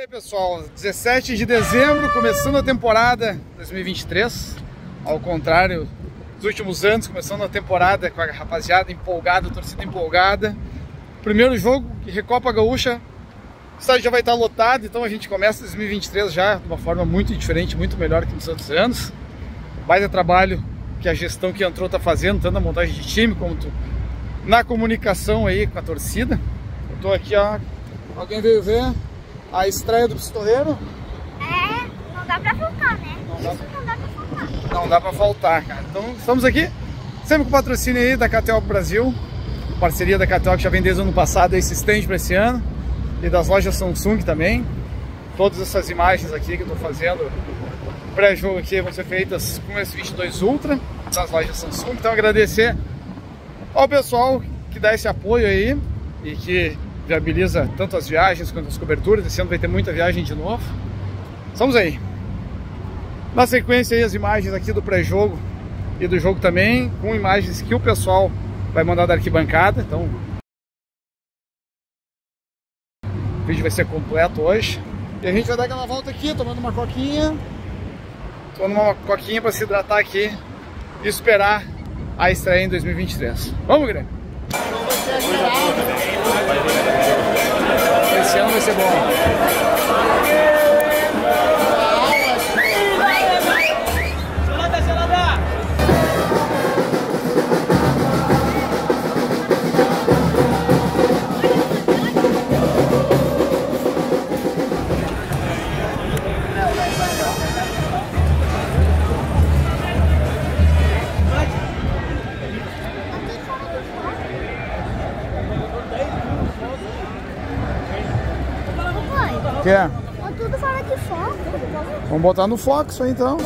aí pessoal, 17 de dezembro, começando a temporada 2023 Ao contrário dos últimos anos, começando a temporada com a rapaziada empolgada, a torcida empolgada. Primeiro jogo, Recopa Gaúcha. O estádio já vai estar lotado, então a gente começa 2023 já de uma forma muito diferente, muito melhor que nos outros anos. Mais é trabalho que a gestão que entrou está fazendo, tanto na montagem de time como na comunicação aí com a torcida. Eu aqui, ó, alguém veio ver a estreia do pistoleiro. É, não dá pra faltar, né? Não dá, não dá pra faltar. Não dá pra faltar, cara. Então estamos aqui, sempre com o patrocínio aí da KTO Brasil. Parceria da KTO que já vem desde o ano passado, esse stand para esse ano. E das lojas Samsung também. Todas essas imagens aqui que eu tô fazendo pré-jogo aqui vão ser feitas com esse 22 Ultra das lojas Samsung. Então agradecer ao pessoal que dá esse apoio aí e que viabiliza tanto as viagens quanto as coberturas. Esse ano vai ter muita viagem de novo. Estamos aí. Na sequência aí as imagens aqui do pré-jogo e do jogo também, com imagens que o pessoal vai mandar da arquibancada. Então o vídeo vai ser completo hoje. E a gente vai dar aquela volta aqui, tomando uma coquinha. Tomando uma coquinha para se hidratar aqui e esperar a estreia em 2023. Vamos, Guilherme? Esse ano vai ser bom. Quer? Tudo fora de foco. Vamos botar no Fox aí então.